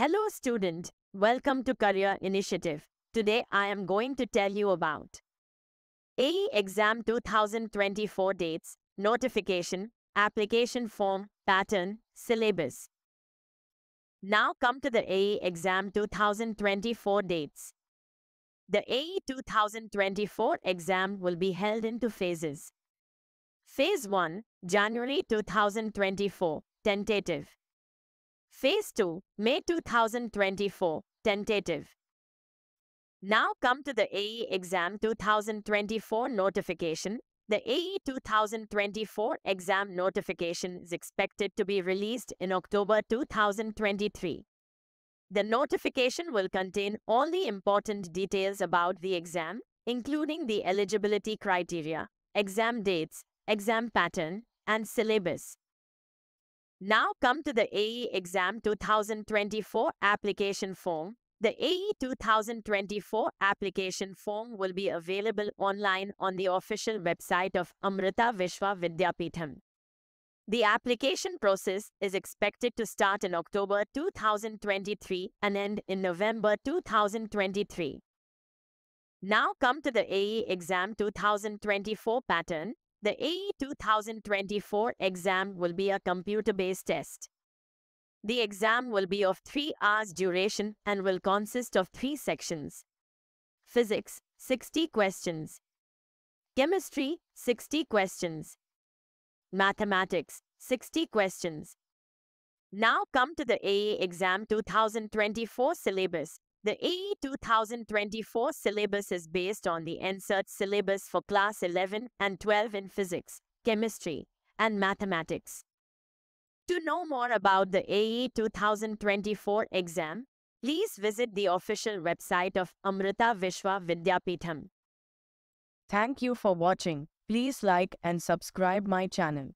Hello student, welcome to Career Initiative. Today I am going to tell you about AE Exam 2024 dates, notification, application form, pattern, syllabus. Now come to the AE Exam 2024 dates. The AE 2024 exam will be held into phases. Phase 1, January 2024, tentative. Phase 2, May 2024, tentative. Now come to the AE Exam 2024 notification. The AE 2024 exam notification is expected to be released in October 2023. The notification will contain all the important details about the exam, including the eligibility criteria, exam dates, exam pattern, and syllabus. Now come to the AE Exam 2024 application form. The AE 2024 application form will be available online on the official website of Amrita Vishwa Vidyapeetham. The application process is expected to start in October 2023 and end in November 2023. Now come to the AE Exam 2024 pattern. The AE 2024 exam will be a computer-based test. The exam will be of 3 hours duration and will consist of 3 sections. Physics, 60 questions. Chemistry, 60 questions. Mathematics, 60 questions. Now come to the AE Exam 2024 syllabus. The AE 2024 syllabus is based on the NCERT syllabus for Class 11 and 12 in Physics, Chemistry, and Mathematics. To know more about the AE 2024 exam, please visit the official website of Amrita Vishwa Vidyapeetham. Thank you for watching. Please like and subscribe my channel.